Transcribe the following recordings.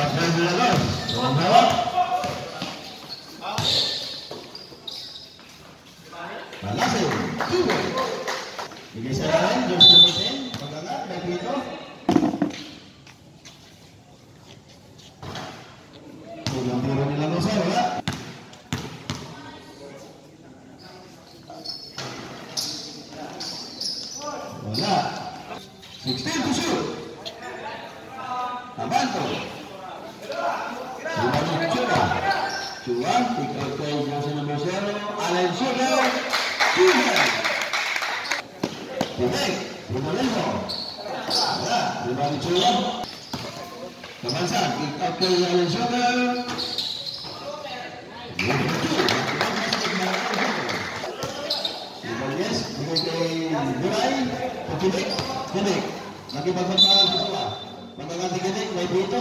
Gracias, Ibanez, bigay kay Duray, Pagkinik, Kinik. Nakipagbagpahan sa mga. Pagkakatikinik, may dito.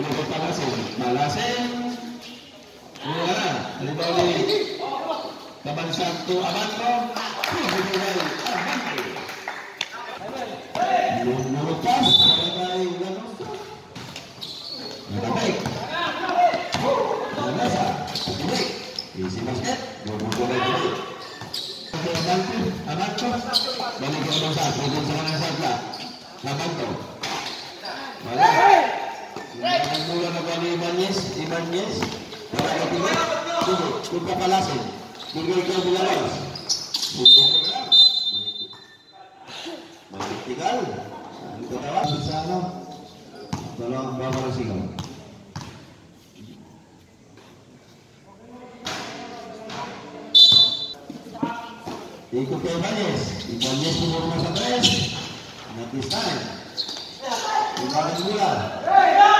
Binukot pa Malasin. Malasin. Wala. Halimbawa ni Kabansang to Abanto. Balik ke. Balik. Mula na ba ni Ibanez? Ibanez? Wala ka tingin? Sige, kung kapalasin. Bigay ka bilawas. Bigay ka bilawas. Manitigal. Ang katawa, sa ano? Tolong bawa ko sigaw. Ikut ke Ibanez. Ibanez punya rumah sa tres. Natis time. Ibanez mula. Tibik.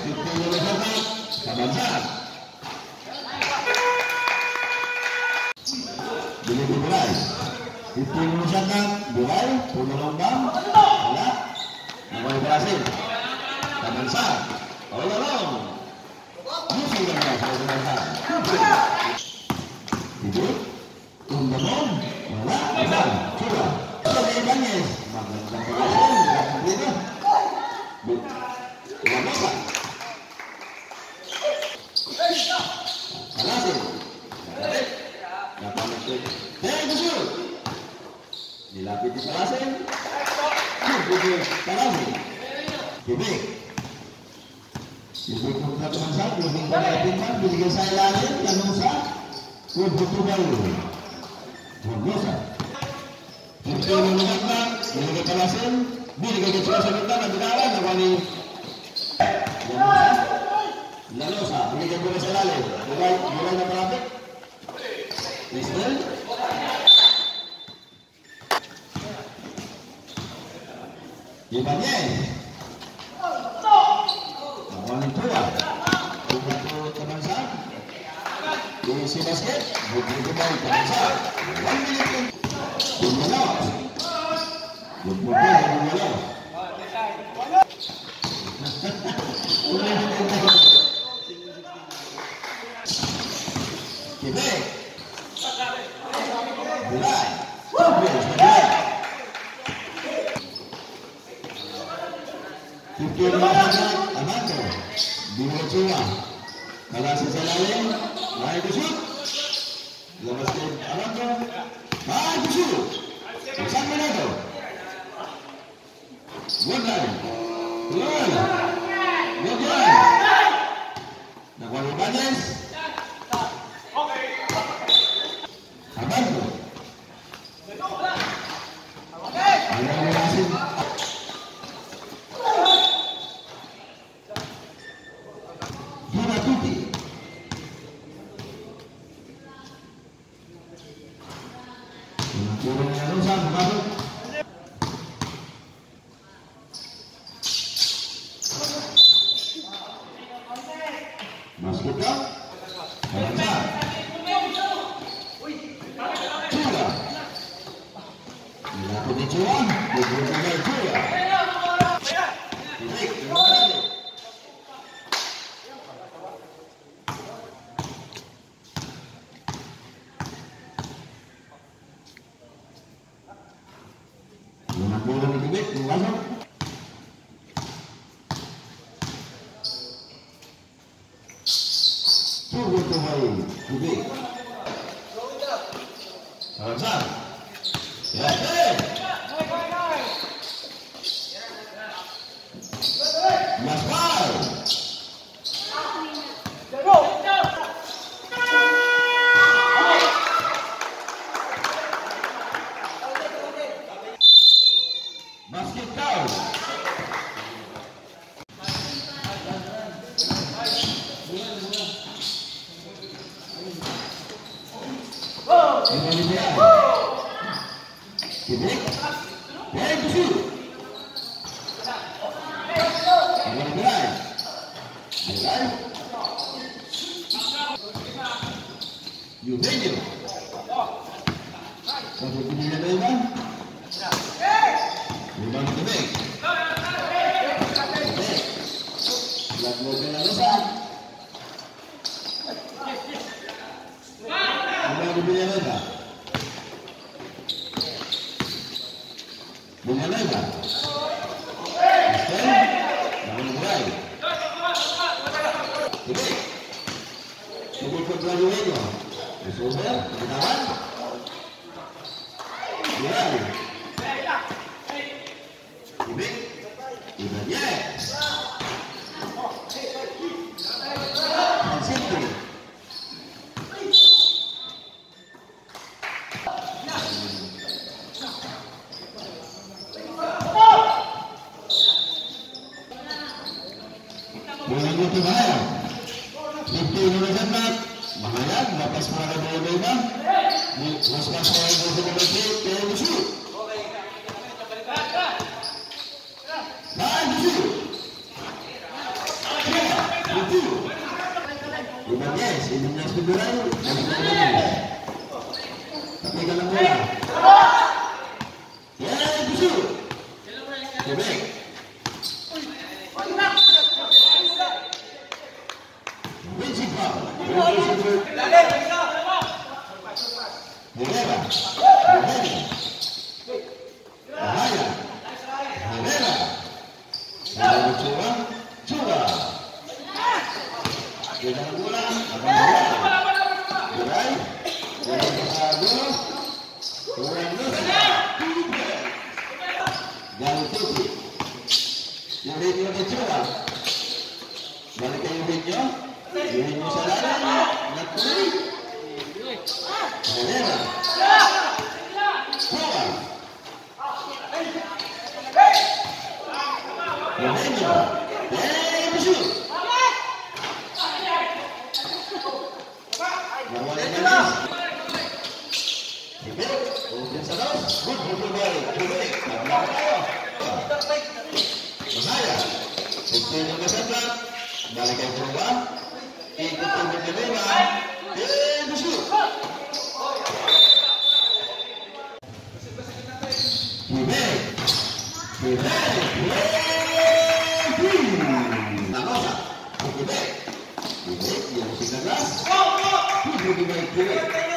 Bukti lulusan na. Kabansan. Bili kay Buhay. Bukti lulusan na. Buhay. Puno lombang. Wala. Naway Brasil. Kabansan. All along. Musuh yang. Itu umum wala wala coba. Kalau Dilapis di alasin. Musuh alasin. Tibik. Ibu kota teman saya belum memperhatikan binigay sa ilalim ng usa huwag butubal huwag usa Ito yung lugat na binigay palasin binigay ka sa ganda ng binawa na wani Lalosa, binigay ko sa ilalim Bulay, bulay na malapit Lisbon Ibanez Mawaling tua. Bubuto kabansa. Yung si basket. Kabansa. One minute. Hallelujah. Muy bien. Muy bien. 근데 와서 뭐 有没！有本！mengajuti bahaya. Bukti Indonesia tak bahaya, batas para bola bola, waspas orang bola bola putting my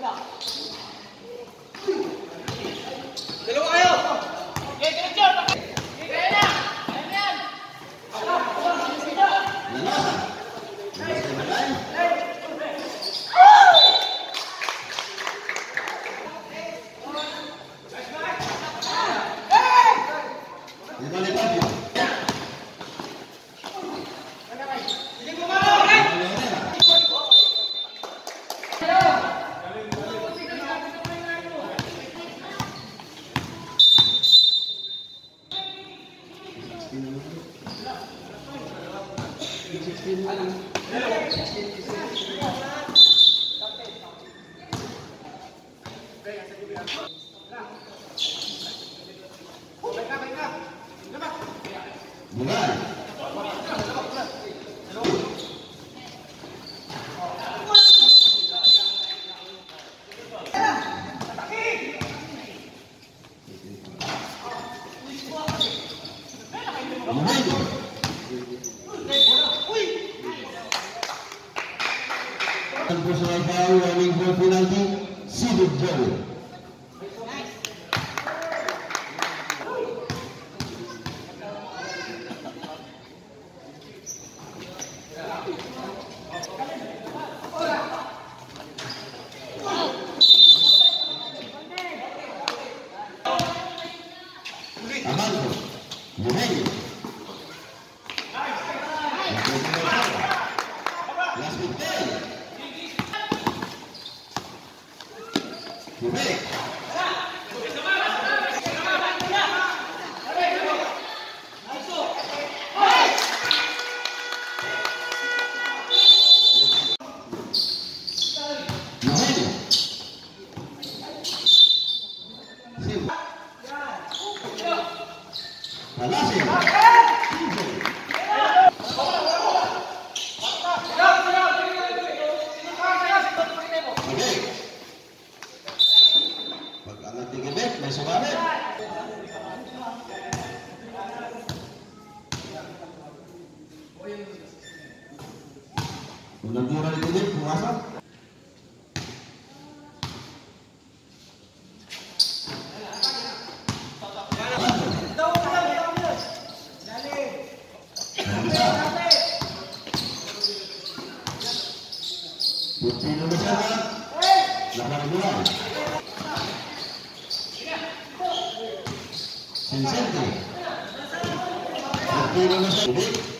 道。步兵怎么样？拉杆步兵，前进，前进，前进，前进。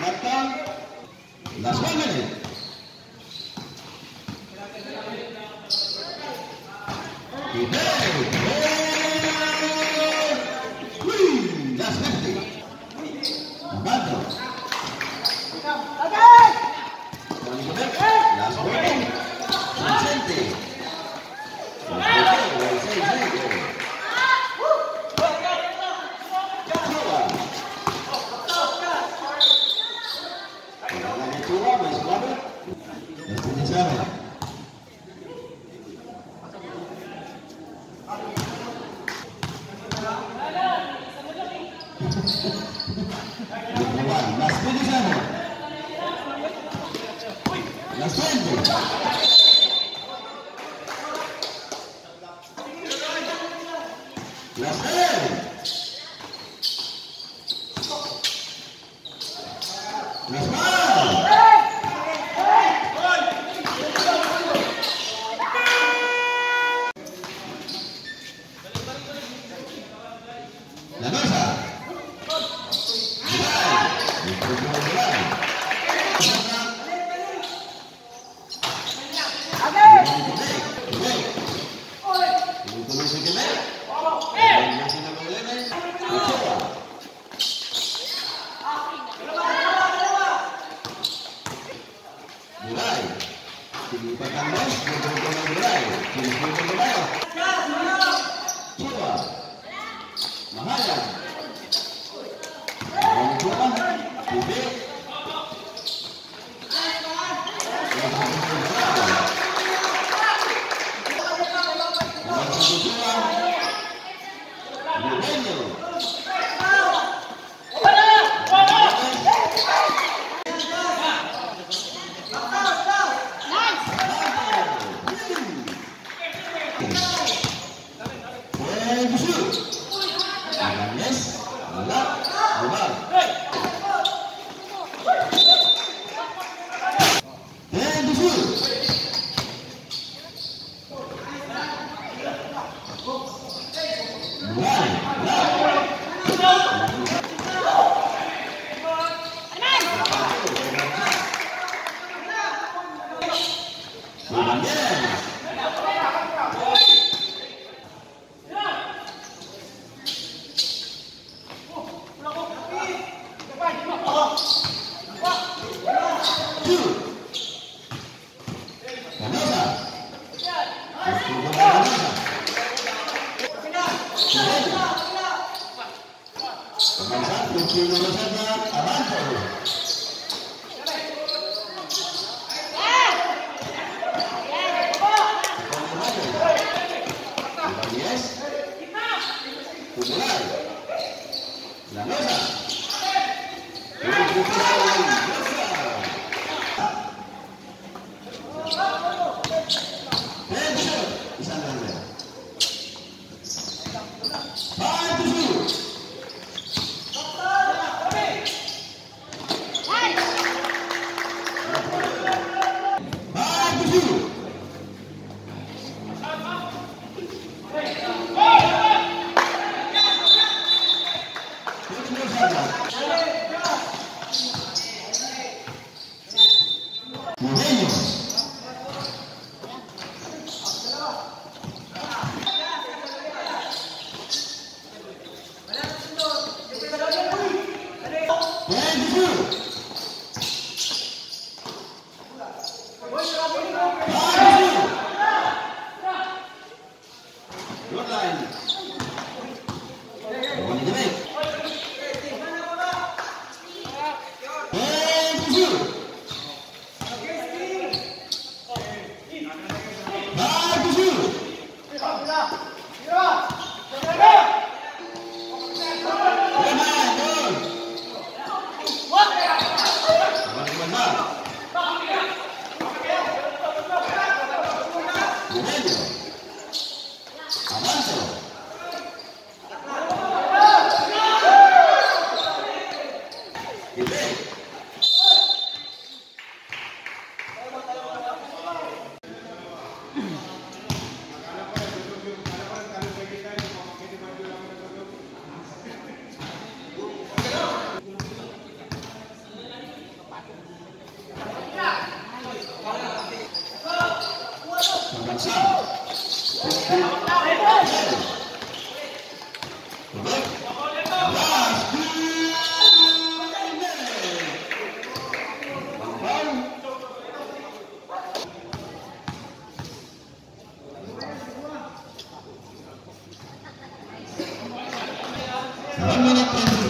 marca las jóvenes. يا سلام. يا سلام One Yeah. I'm gonna